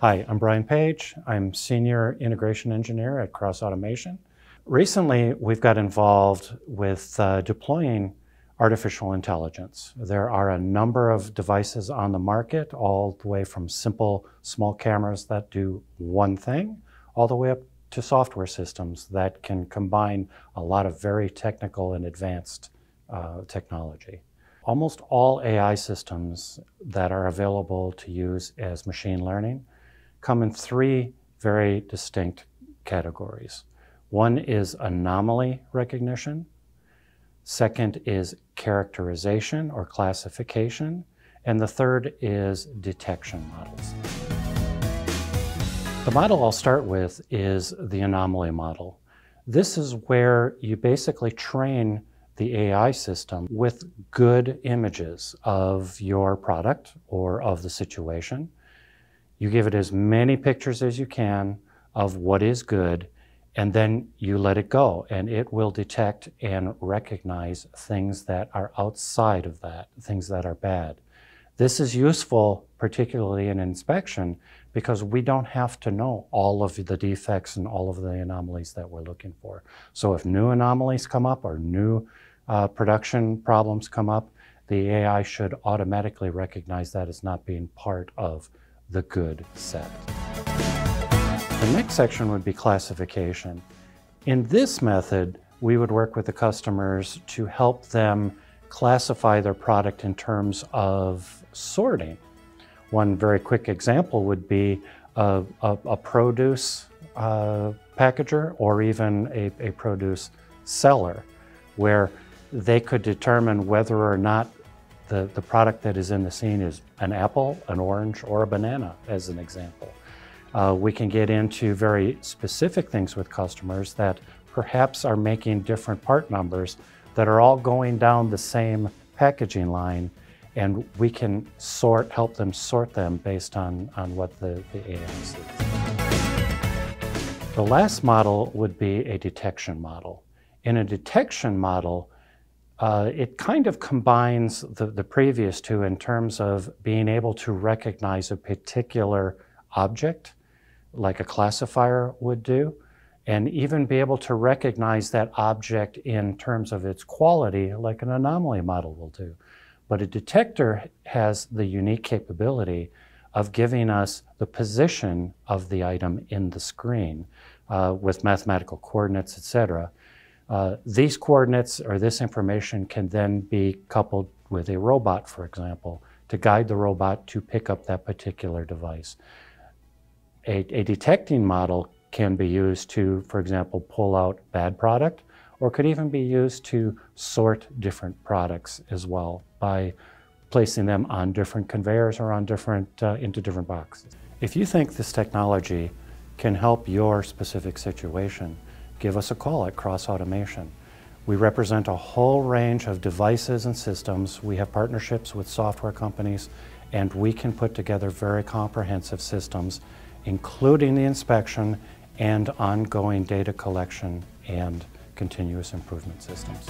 Hi, I'm Brian Page. I'm Senior Integration Engineer at Cross Automation. Recently, we've got involved with uh, deploying artificial intelligence. There are a number of devices on the market, all the way from simple small cameras that do one thing, all the way up to software systems that can combine a lot of very technical and advanced uh, technology. Almost all AI systems that are available to use as machine learning come in three very distinct categories. One is anomaly recognition, second is characterization or classification, and the third is detection models. The model I'll start with is the anomaly model. This is where you basically train the AI system with good images of your product or of the situation. You give it as many pictures as you can of what is good, and then you let it go, and it will detect and recognize things that are outside of that, things that are bad. This is useful, particularly in inspection, because we don't have to know all of the defects and all of the anomalies that we're looking for. So if new anomalies come up or new uh, production problems come up, the AI should automatically recognize that as not being part of the good set. The next section would be classification. In this method, we would work with the customers to help them classify their product in terms of sorting. One very quick example would be a, a, a produce uh, packager or even a, a produce seller, where they could determine whether or not the, the product that is in the scene is an apple, an orange, or a banana, as an example. Uh, we can get into very specific things with customers that perhaps are making different part numbers that are all going down the same packaging line, and we can sort, help them sort them based on, on what the, the AI sees. The last model would be a detection model. In a detection model, uh, it kind of combines the, the previous two in terms of being able to recognize a particular object, like a classifier would do, and even be able to recognize that object in terms of its quality, like an anomaly model will do. But a detector has the unique capability of giving us the position of the item in the screen uh, with mathematical coordinates, et cetera. Uh, these coordinates or this information can then be coupled with a robot, for example, to guide the robot to pick up that particular device. A, a detecting model can be used to, for example, pull out bad product, or could even be used to sort different products as well by placing them on different conveyors or on different, uh, into different boxes. If you think this technology can help your specific situation, give us a call at Cross Automation. We represent a whole range of devices and systems. We have partnerships with software companies, and we can put together very comprehensive systems, including the inspection and ongoing data collection and continuous improvement systems.